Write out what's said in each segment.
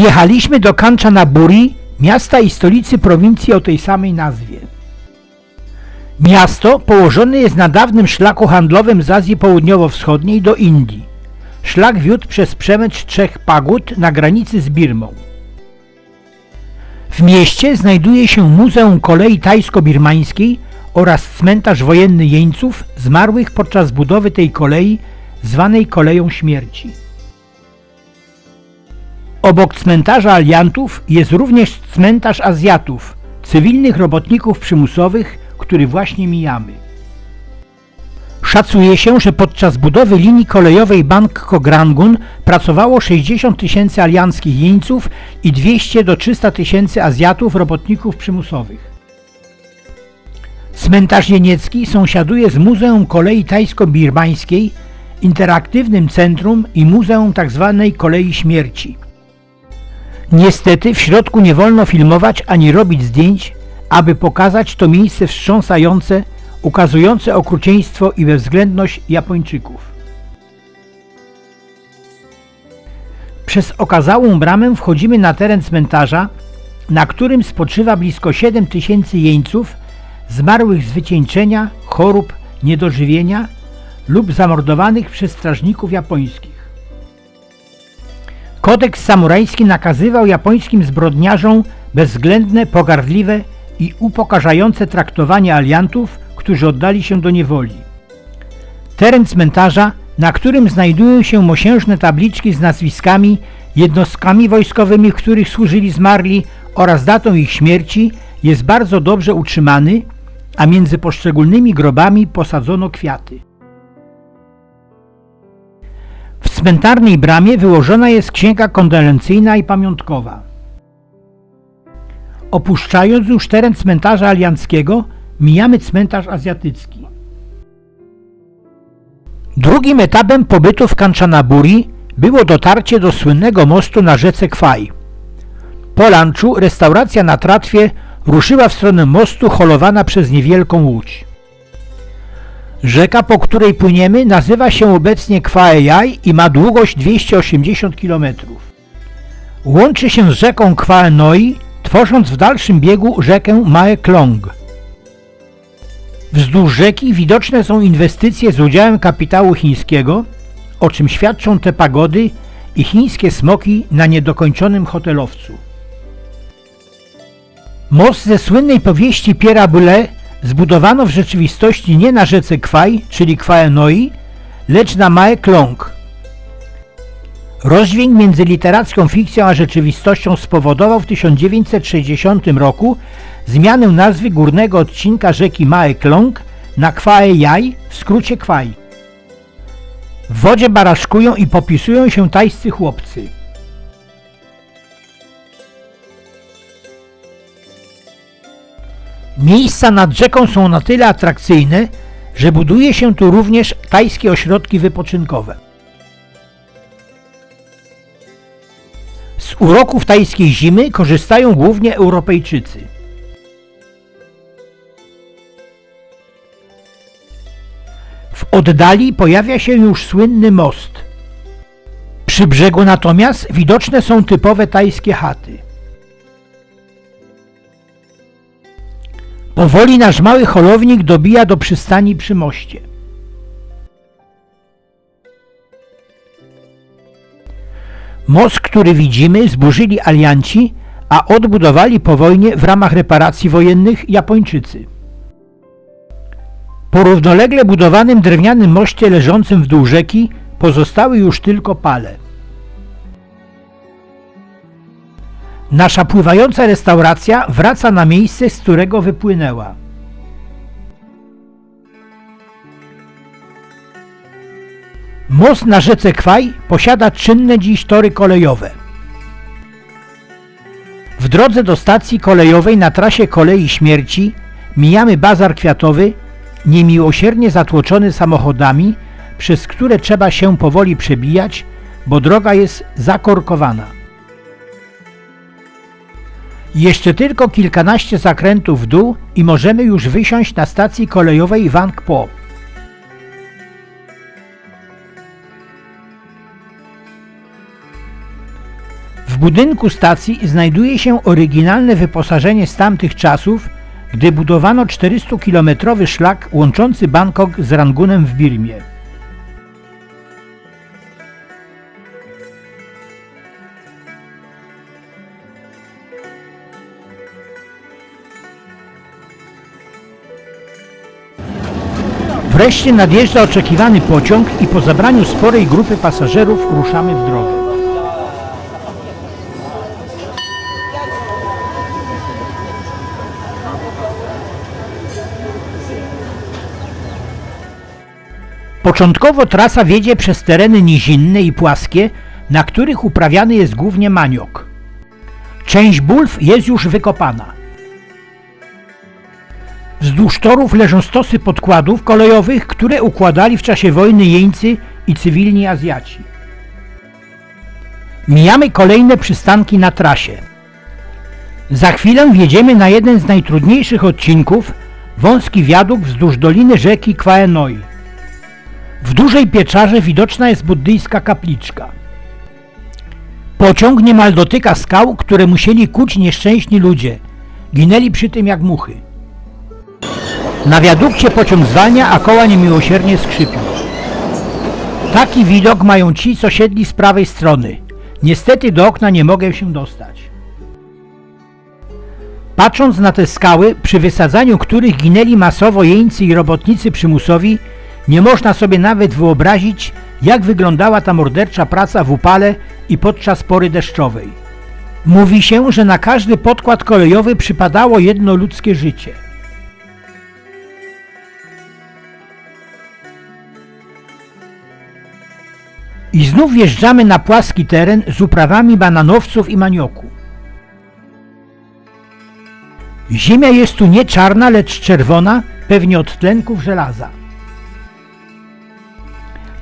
Wjechaliśmy do Kanchanaburi, miasta i stolicy prowincji o tej samej nazwie. Miasto położone jest na dawnym szlaku handlowym z Azji Południowo-Wschodniej do Indii. Szlak wiódł przez przemęcz trzech pagód na granicy z Birmą. W mieście znajduje się Muzeum Kolei Tajsko-Birmańskiej oraz cmentarz wojenny jeńców zmarłych podczas budowy tej kolei zwanej Koleją Śmierci. Obok cmentarza aliantów jest również cmentarz Azjatów, cywilnych robotników przymusowych, który właśnie mijamy. Szacuje się, że podczas budowy linii kolejowej Bangkok-Rangun pracowało 60 tysięcy alianckich jeńców i 200 do 300 tysięcy Azjatów robotników przymusowych. Cmentarz Jeniecki sąsiaduje z Muzeum Kolei Tajsko-Birmańskiej, interaktywnym centrum i Muzeum tzw. Tak Kolei Śmierci. Niestety w środku nie wolno filmować ani robić zdjęć, aby pokazać to miejsce wstrząsające, ukazujące okrucieństwo i bezwzględność Japończyków. Przez okazałą bramę wchodzimy na teren cmentarza, na którym spoczywa blisko 7 tysięcy jeńców zmarłych z wycieńczenia, chorób, niedożywienia lub zamordowanych przez strażników japońskich. Kodeks samurajski nakazywał japońskim zbrodniarzom bezwzględne, pogardliwe i upokarzające traktowanie aliantów, którzy oddali się do niewoli. Teren cmentarza, na którym znajdują się mosiężne tabliczki z nazwiskami, jednostkami wojskowymi, w których służyli zmarli oraz datą ich śmierci, jest bardzo dobrze utrzymany, a między poszczególnymi grobami posadzono kwiaty. Cmentarnej bramie wyłożona jest księga kondolencyjna i pamiątkowa. Opuszczając już teren cmentarza alianckiego, mijamy cmentarz azjatycki. Drugim etapem pobytu w Kanchanaburi było dotarcie do słynnego mostu na rzece Kwaj. Po lunchu restauracja na tratwie ruszyła w stronę mostu holowana przez niewielką łódź. Rzeka, po której płyniemy, nazywa się obecnie Kwaejaj i ma długość 280 km. Łączy się z rzeką Kwaenoi, tworząc w dalszym biegu rzekę Mae Klong. Wzdłuż rzeki widoczne są inwestycje z udziałem kapitału chińskiego, o czym świadczą te pagody i chińskie smoki na niedokończonym hotelowcu. Most ze słynnej powieści Pierre Boulet zbudowano w rzeczywistości nie na rzece Kwaj, czyli Kwaenoi, lecz na Mae Klong. Rozdźwięk między literacką fikcją a rzeczywistością spowodował w 1960 roku zmianę nazwy górnego odcinka rzeki Mae Klong na Kwae Jaj, w skrócie Kwaj. W wodzie baraszkują i popisują się tajscy chłopcy. Miejsca nad rzeką są na tyle atrakcyjne, że buduje się tu również tajskie ośrodki wypoczynkowe. Z uroków tajskiej zimy korzystają głównie Europejczycy. W oddali pojawia się już słynny most. Przy brzegu natomiast widoczne są typowe tajskie chaty. Powoli nasz mały holownik dobija do przystani przy moście. Most, który widzimy, zburzyli alianci, a odbudowali po wojnie w ramach reparacji wojennych Japończycy. Po równolegle budowanym drewnianym moście leżącym w dół rzeki pozostały już tylko pale. Nasza pływająca restauracja wraca na miejsce, z którego wypłynęła. Most na rzece Kwaj posiada czynne dziś tory kolejowe. W drodze do stacji kolejowej na trasie Kolei Śmierci mijamy bazar kwiatowy, niemiłosiernie zatłoczony samochodami, przez które trzeba się powoli przebijać, bo droga jest zakorkowana. Jeszcze tylko kilkanaście zakrętów w dół i możemy już wysiąść na stacji kolejowej Wangpo. W budynku stacji znajduje się oryginalne wyposażenie z tamtych czasów, gdy budowano 400-kilometrowy szlak łączący Bangkok z Rangunem w Birmie. Wreszcie nadjeżdża oczekiwany pociąg i po zabraniu sporej grupy pasażerów ruszamy w drogę. Początkowo trasa wiedzie przez tereny nizinne i płaskie, na których uprawiany jest głównie maniok. Część bulw jest już wykopana. Wzdłuż torów leżą stosy podkładów kolejowych, które układali w czasie wojny jeńcy i cywilni Azjaci. Mijamy kolejne przystanki na trasie. Za chwilę wjedziemy na jeden z najtrudniejszych odcinków, wąski wiadukt wzdłuż doliny rzeki Kwaenoi. W dużej pieczarze widoczna jest buddyjska kapliczka. Pociąg niemal dotyka skał, które musieli kuć nieszczęśni ludzie. Ginęli przy tym jak muchy. Na wiadukcie pociąg zwalnia, a koła niemiłosiernie skrzypią. Taki widok mają ci, co siedli z prawej strony. Niestety do okna nie mogę się dostać. Patrząc na te skały, przy wysadzaniu których ginęli masowo jeńcy i robotnicy przymusowi, nie można sobie nawet wyobrazić, jak wyglądała ta mordercza praca w upale i podczas pory deszczowej. Mówi się, że na każdy podkład kolejowy przypadało jedno ludzkie życie. I znów wjeżdżamy na płaski teren z uprawami bananowców i manioku. Ziemia jest tu nie czarna, lecz czerwona, pewnie od tlenków żelaza.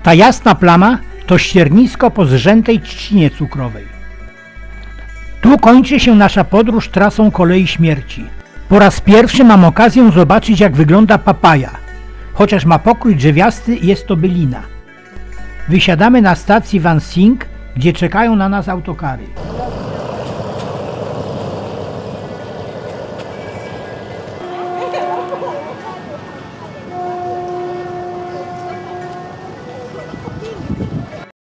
Ta jasna plama to ściernisko po zrzętej trzcinie cukrowej. Tu kończy się nasza podróż trasą kolei śmierci. Po raz pierwszy mam okazję zobaczyć jak wygląda papaja. Chociaż ma pokój drzewiasty jest to bylina. Wysiadamy na stacji Van Sing, gdzie czekają na nas autokary.